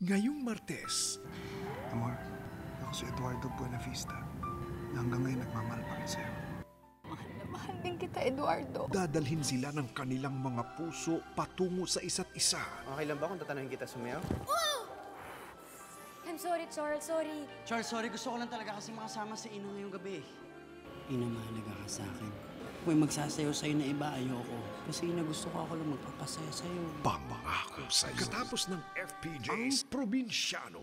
Ngayong Martes, Amor, ako si Eduardo Buenavista na hanggang ngayon nagmamahal pa rin sa'yo. Mahal din kita, Eduardo. dadalhin sila ng kanilang mga puso patungo sa isa't isa. Okay lang ba kung tatanungin kita sumayaw? I'm sorry, Charles. Sorry. Charles, sorry. Gusto ko lang talaga kasi makasama si Ina ngayong gabi. Ina, mahalaga ka sa akin. Kung may magsasayaw sa'yo na iba, ayoko. Kasi Ina, gusto ko ako lang magpapasaya sa'yo. Pangako sa'yo. Katapos ng FPJ's Probinsyano